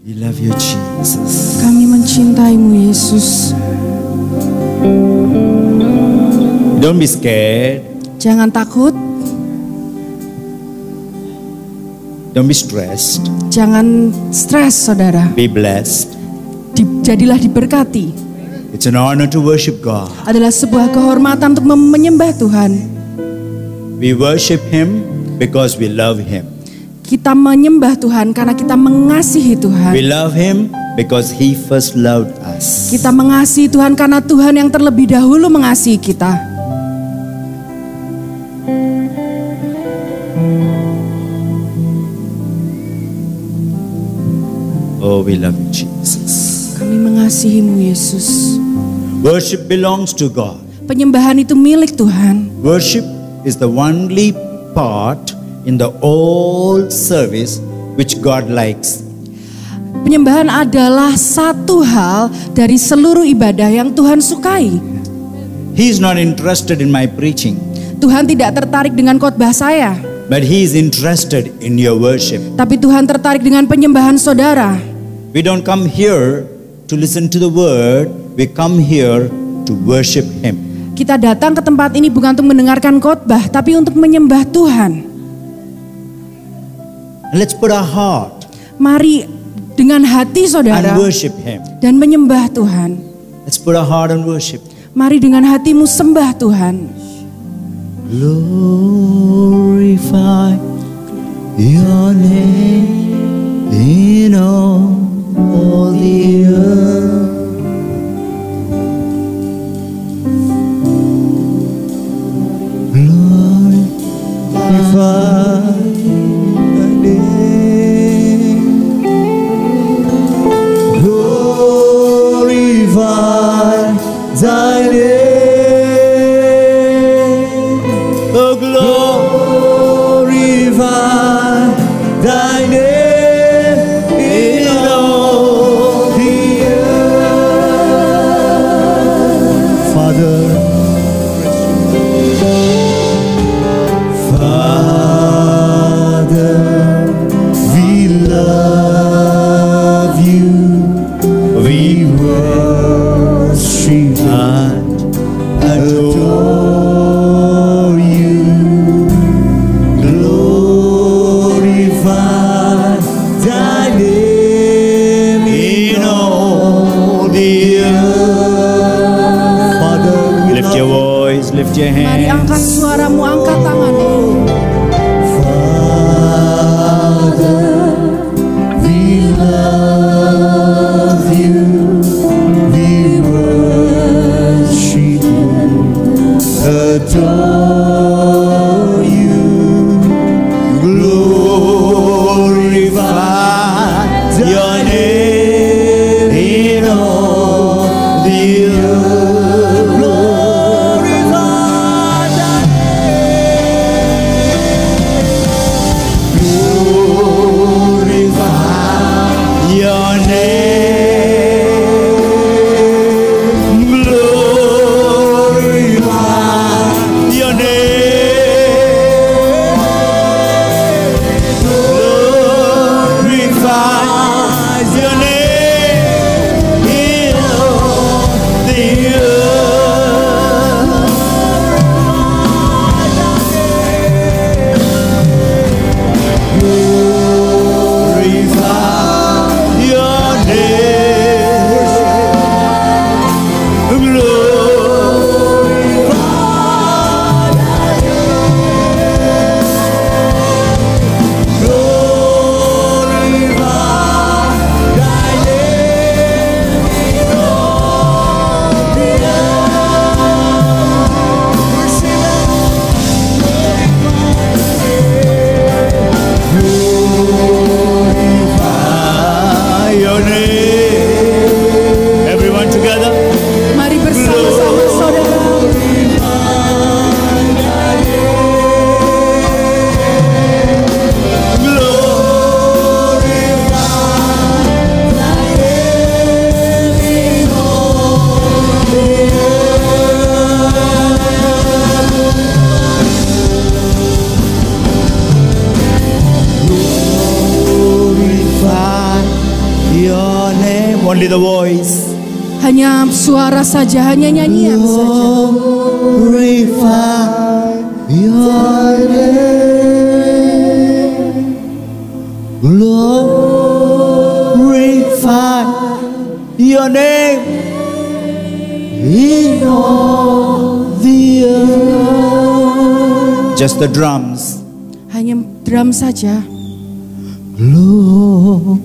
We love you, Jesus. Kami mencintaimu Yesus. Don't be scared. Jangan takut, Don't be stressed. jangan stres saudara. Be blessed. Di- jadilah diberkati. It's an honor to worship God. Adalah sebuah kehormatan untuk menyembah Tuhan. We worship Him because we love Him. Kita menyembah Tuhan karena kita mengasihi Tuhan. We love Him because He first loved us. Kita mengasihi Tuhan karena Tuhan yang terlebih dahulu mengasihi kita. Oh, we love you, Jesus. Kami mengasihimu Yesus. Worship belongs to God. Penyembahan itu milik Tuhan. Worship is the only part in the whole service which God likes. Penyembahan adalah satu hal dari seluruh ibadah yang Tuhan sukai. He is not interested in my preaching, Tuhan tidak tertarik dengan khotbah saya, but He is interested in your worship. tapi Tuhan tertarik dengan penyembahan saudara. We don't come here to listen to the word, we come here to worship Him. Kita datang ke tempat ini bukan untuk mendengarkan khotbah, tapi untuk menyembah Tuhan. And let's put our heart Mari dengan hati and saudara worship Him. dan menyembah Tuhan. Let's put our heart and worship. Mari dengan hatimu sembah Tuhan. Glorify your name in all the earth. Glorify Glorify your hands. Voice. Hanya suara saja, hanya nyanyian saja. Your name. Glorify your name in all the earth. Just the drums. Hanya drum saja. Glorify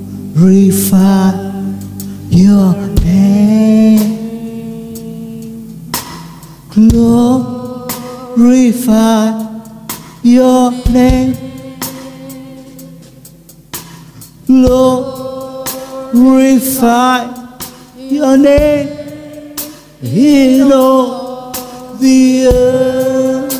your name. Glorify your name. Glorify your name in all the earth.